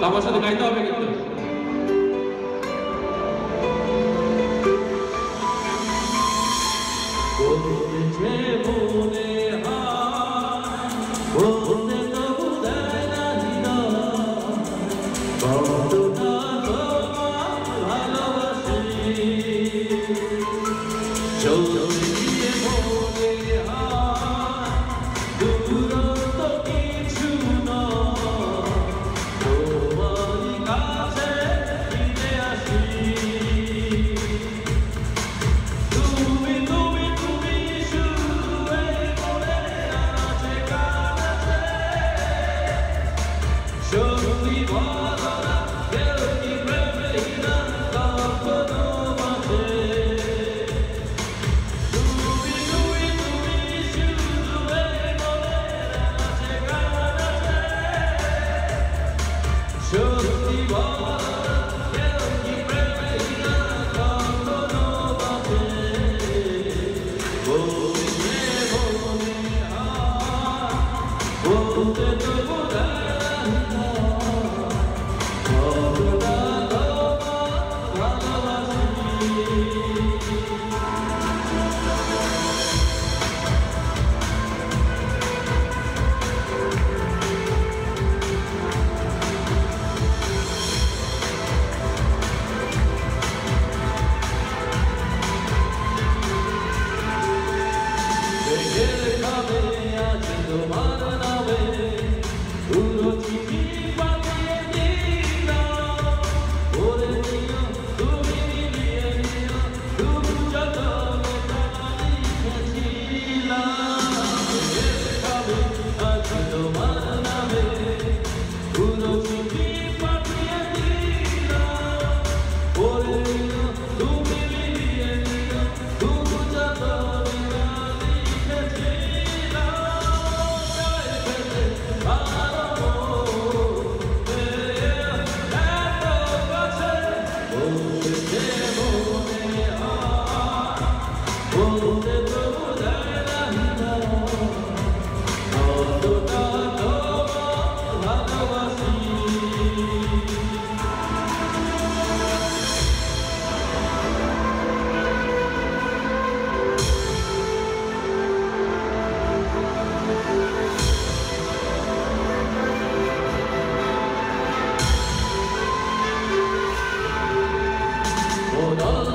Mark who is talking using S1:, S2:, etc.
S1: তো আমার সাথে গাইতে হবে কিন্তু মনে হয় Joe, Joe. Thank you. no, no.